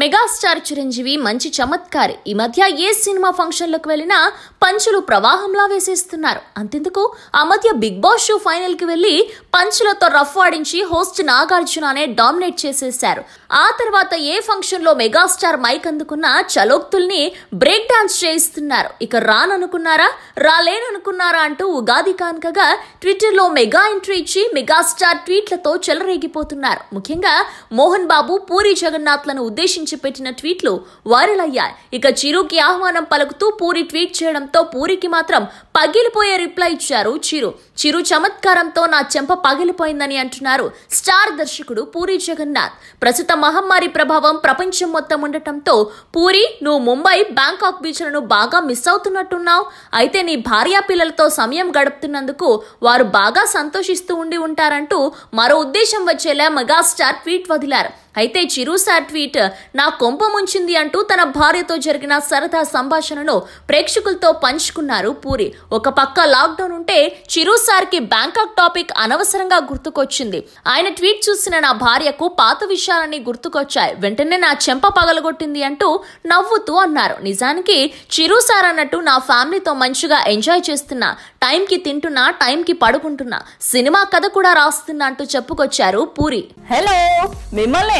Megastar Chiranjeevi మంచి చమత్కారి. ఈ మధ్య ఏ సినిమా ఫంక్షన్లకు వెళ్ళినా పంచులు ప్రవాహంలా వేసేస్తున్నారు. అంతెందుకు? ఆ మధ్య బిగ్ బాస్ షో ఫైనల్కి వెళ్ళి పంచులతో రఫ్ ఆడించి హోస్ట్ నాగార్జున అనే డామినేట్ చేసేశారు. ఆ తర్వాత ఏ ఫంక్షన్లో మెగాస్టార్ మైక్ అందుకున్న చలోక్తుల్ని బ్రేక్ డాన్స్ చేయిస్తున్నారు. ఇక రాననుకున్నారా? రాలేననుకున్నారా అంటూ ఉగాది కానుకగా ట్విట్టర్లో మెగా ఎంట్రీ ఇచ్చి మెగాస్టార్ ట్వీట్లతో చెలరేగిపోతున్నారు. ముఖ్యంగా మోహన్ బాబు పూరి జగన్నాథ్లను ఉద్దేశించి పెట్టిన ట్వీట్లు వైరల్ అయ్యాయి ఇక చిరుకి ఆహ్వానం పలుకుతూ పూరి ట్వీట్ చేయడంతో పూరికి మాత్రం పగిలిపోయే రిప్లై ఇచ్చారు చిరు. చిరు చమత్కారంతో నా చెంప పగిలిపోయిందని అంటున్నారు స్టార్ దర్శకుడు పూరి జగన్నాథ్. ప్రస్తుత మహమ్మారి ప్రభావం ప్రపంచం మొత్తం ఉండటంతో పూరి నువ్వు ముంబై బ్యాంకాక్ బీచ్లను బాగా మిస్ అవుతున్నట్టున్నావు. అయితే నీ భార్యా పిల్లలతో సమయం గడుపుతున్నందుకు వారు బాగా సంతోషిస్తూ ఉండి ఉంటారంటూ మరో ఉద్దేశం వచ్చేలా మెగాస్టార్ ట్వీట్ వదిలారు. అయితే చిరు సార్ ట్వీట్ నా కొంప ముంచింది అంటూ తన భార్యతో జరిగిన సరదా సంభాషణను ప్రేక్షకులతో పంచుకున్నారు పూరి. ఒక పక్క లాక్డౌన్ ఉంటే చిరు సార్కి బ్యాంకాక్ టాపిక్ అనవసరంగా గుర్తుకొచ్చింది. ఆయన ట్వీట్ చూసిన నా భార్యకు పాత విషయాలన్నీ గుర్తుకొచ్చాయి. వెంటనే నా చెంప పగలగొట్టింది అంటూ నవ్వుతూ అన్నారు. నిజానికి చిరు సార్ అన్నట్టు నా ఫ్యామిలీతో మంచిగా ఎంజాయ్ చేస్తున్నా టైంకి తింటున్నా టైంకి పడుకుంటున్నా సినిమా కథ కూడా రాస్తున్నా అంటూ చెప్పుకొచ్చారు పూరి. హలో మిమ్మల్ని